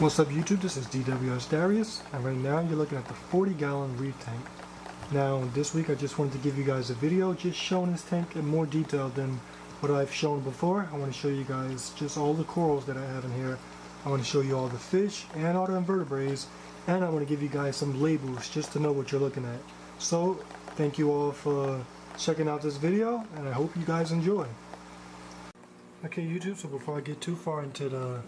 What's up YouTube, this is DWS Darius, and right now you're looking at the 40 gallon reef tank. Now this week I just wanted to give you guys a video just showing this tank in more detail than what I've shown before. I want to show you guys just all the corals that I have in here. I want to show you all the fish and all the invertebrates, and I want to give you guys some labels just to know what you're looking at. So thank you all for checking out this video, and I hope you guys enjoy. Okay YouTube, so before I get too far into the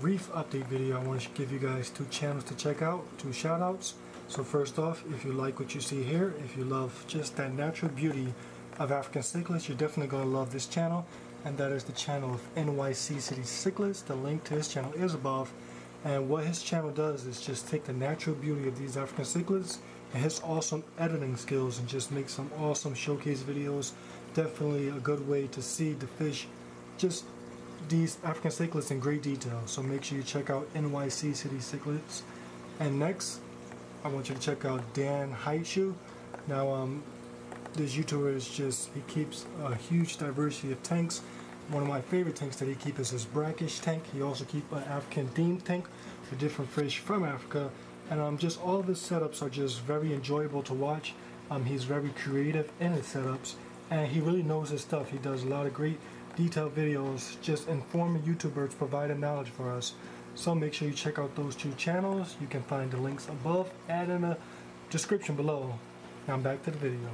reef update video, I want to give you guys two channels to check out, two shout outs. So first off, if you like what you see here, if you love just that natural beauty of African cichlids, you're definitely going to love this channel. And that is the channel of NYC City Cichlids. The link to his channel is above. And what his channel does is just take the natural beauty of these African cichlids and his awesome editing skills and just make some awesome showcase videos. Definitely a good way to see the fish just these African cichlids in great detail. So make sure you check out NYC City Cichlids. And next, I want you to check out Dan Haitshu. Now, um, this YouTuber is just, he keeps a huge diversity of tanks. One of my favorite tanks that he keeps is his brackish tank. He also keeps an African themed tank for different fish from Africa. And um, just all of his setups are just very enjoyable to watch. Um, he's very creative in his setups and he really knows his stuff. He does a lot of great detailed videos just informing YouTubers, providing knowledge for us. So make sure you check out those two channels. You can find the links above and in the description below. Now I'm back to the video.